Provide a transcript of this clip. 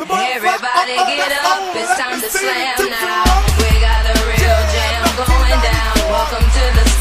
Everybody get up, it's time to slam now. We got a real jam going down. Welcome to the